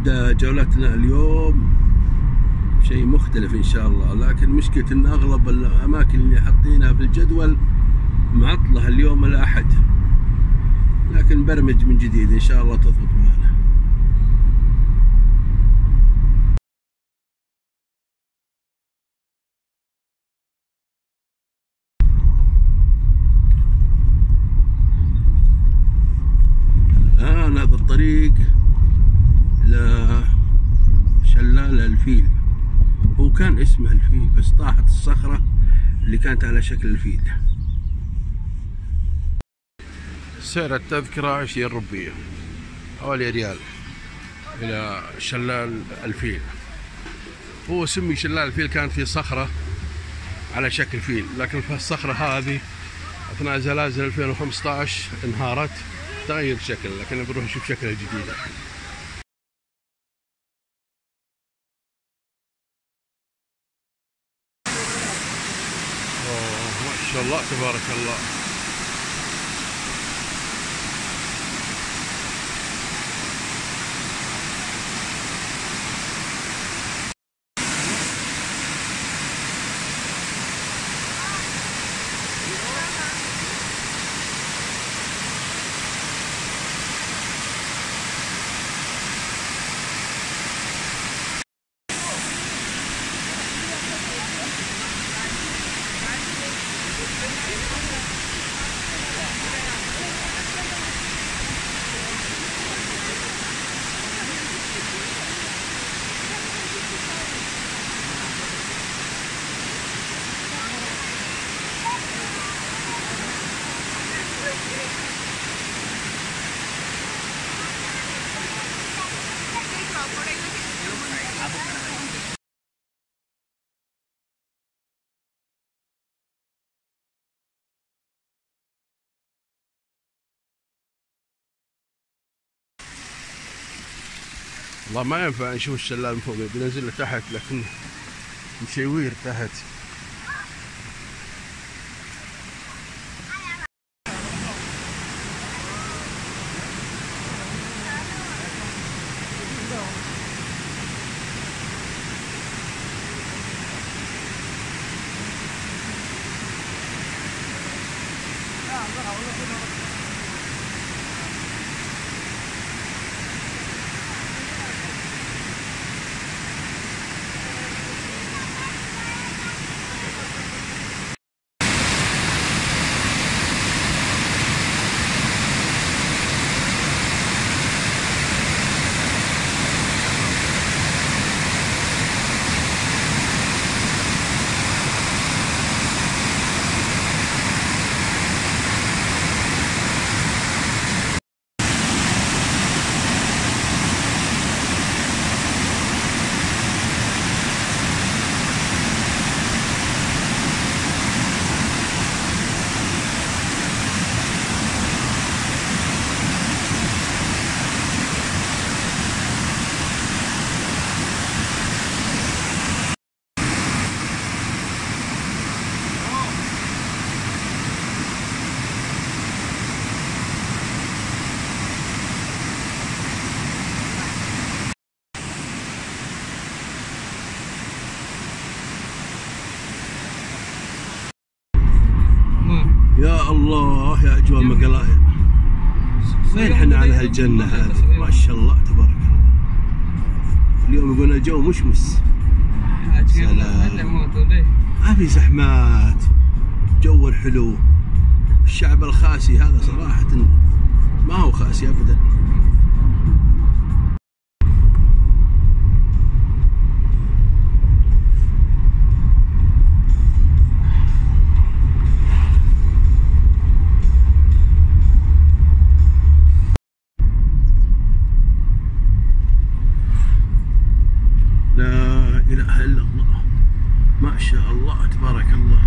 نبدأ جولتنا اليوم شيء مختلف إن شاء الله لكن مشكلة إن أغلب الأماكن اللي حاطينها في الجدول معطلة اليوم الأحد لكن برمج من جديد إن شاء الله تضبط معنا الآن هذا الطريق لشلال الفيل. هو كان اسمه الفيل بس طاحت الصخرة اللي كانت على شكل الفيل. سعر التذكرة عشرين ربية حوالي ريال. إلى شلال الفيل. هو سمي شلال الفيل كانت في صخرة على شكل فيل لكن في الصخرة هذه أثناء زلازل 2015 انهارت تغير شكل لكن بنروح نشوف شكلها الجديدة أوه ما شاء الله تبارك الله. والله ما ينفع نشوف الشلال من فوق بننزل لتحت لكن مشيوير تحت. يا الله يا أجواء مقلايا فين إحنا على هالجنة هذه؟ ما شاء الله تبارك الله. اليوم يقول الجو مشمس. سلام. ما في زحمات. جو حلو الشعب الخاسي هذا صراحة ما هو خاسي أبدا لا إله إلا الله ما شاء الله. تبارك الله.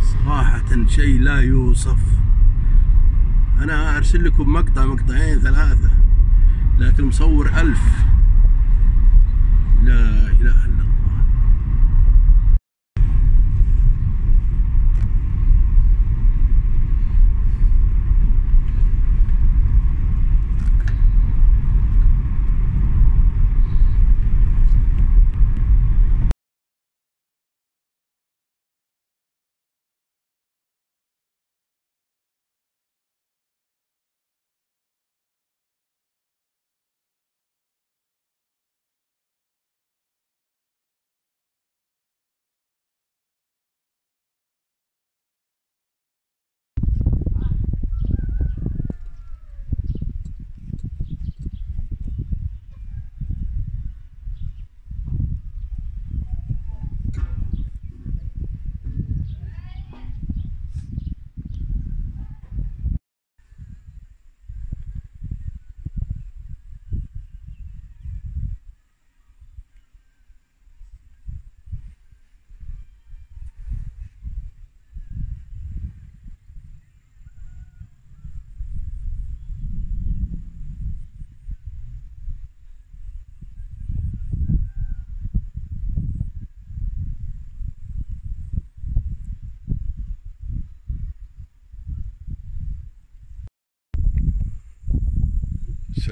صراحة شيء لا يوصف. أنا أرسل لكم مقطع مقطعين ثلاثة. لكن مصور ألف. لا إله إلا الله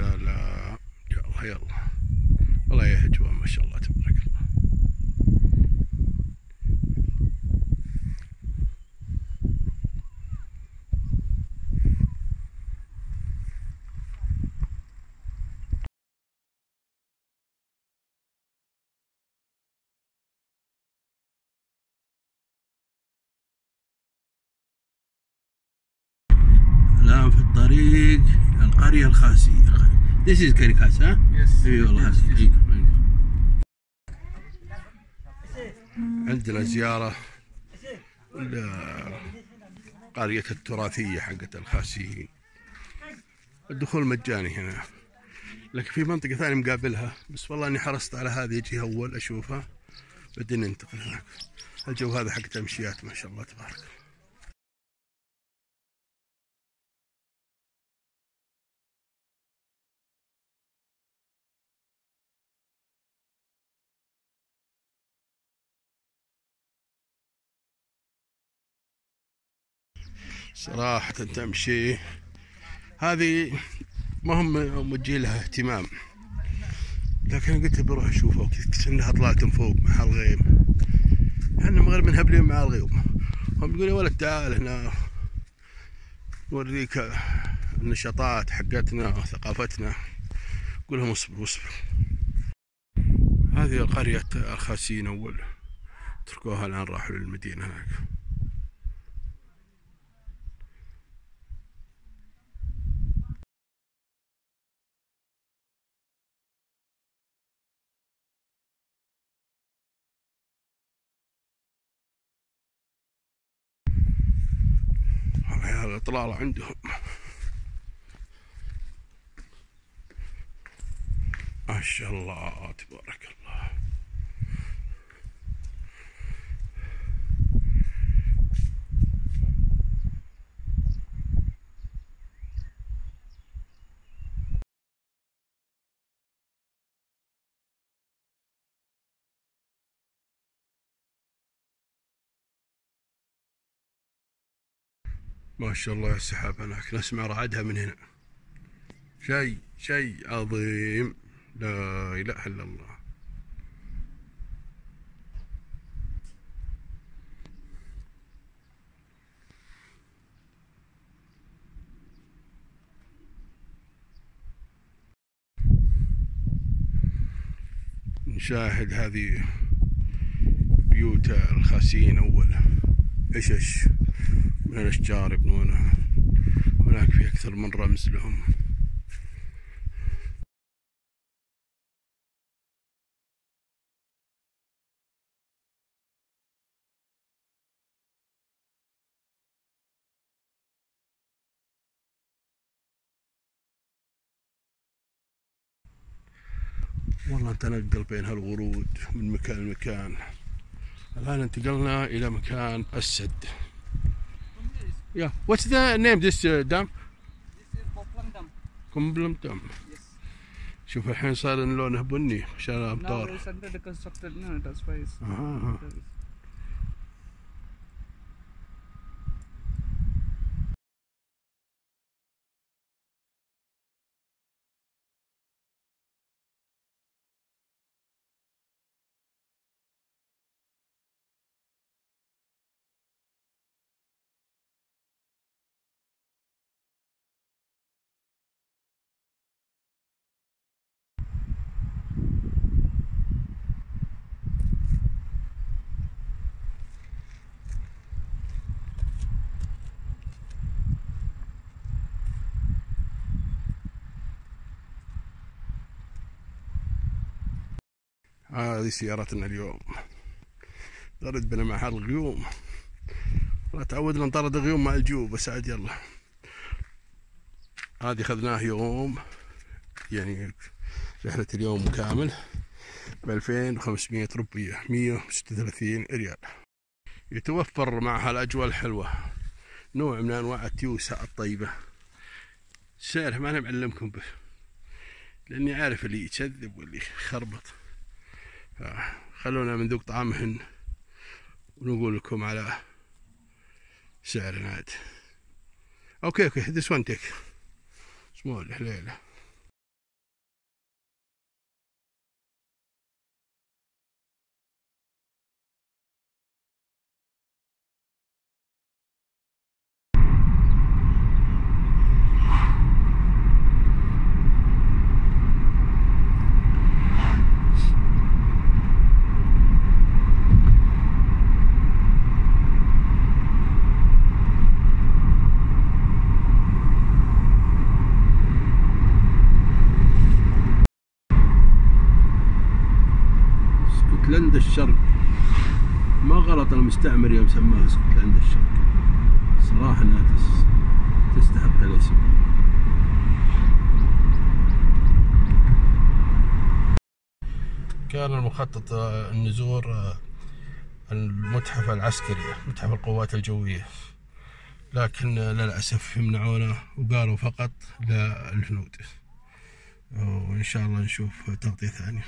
الله يلا والله يا اجواء ما شاء الله تبارك الله. الآن في الطريق القرية الخاسية This is كريكاس ها؟ Yes. اي والله. عندنا زيارة القرية التراثية حقت الخاسيين. الدخول مجاني هنا. لكن في منطقة ثانية مقابلها. بس والله إني حرصت على هذه. أجي أول أشوفها. بعدين ننتقل هناك. الجو هذا حق تمشيات ما شاء الله تبارك الله. صراحة تمشي. هذه ما هم موجهين لها اهتمام. لكن قلت بروح أشوفها وكنت إنها طلعت من فوق مع الغيم إحنا مغرب منهبلين مع الغيم هم يقولوا ولد تعال هنا نوريك النشاطات حقتنا وثقافتنا قول لهم اصبروا اصبروا هذه قرية الخاسين أول. تركوها الآن راحوا للمدينة هناك. الإطلالة عندهم. ما شاء الله تبارك الله. ما شاء الله السحاب هناك نسمع رعدها من هنا. شيء شيء عظيم. لا إله إلا الله. نشاهد هذه بيوت الخاسين اول عشش من الاشجار يبنونها هناك في أكثر من رمز لهم. والله نتنقل بين هالورود من مكان لمكان. الآن انتقلنا إلى مكان السد Yeah. What's the name this uh, dam? This is Poplam Dam. كومبلم دام Yes. شوف الحين صار لونه بني عشان Now الأمطار it's under the constructed. No, that's why it's. آه. هذه سيارتنا اليوم. طرد بنا مع الغيوم والله تعودنا نطرد غيوم مع الجيوب بس عاد يلا. هذه اخذناه يوم يعني رحلة اليوم كامل ب 2500 روبية 136 ريال. يتوفر معها الأجواء الحلوة. نوع من أنواع التيوسة الطيبة. سعره ما أنا معلمكم به لأني عارف اللي يكذب واللي يخربط. خلونا نذوق طعامهن ونقول لكم على سعر عاد. okay okay this one take. Small حليلة. المستعمر يوم سماها اسكتلند الشرق. صراحة إنها تس- تستحق الاسم. كان المخطط آه، أن نزور آه، المتحف العسكري متحف القوات الجوية. لكن آه، للأسف يمنعونا وقالوا فقط للهنود وإن شاء الله نشوف تغطية ثانية.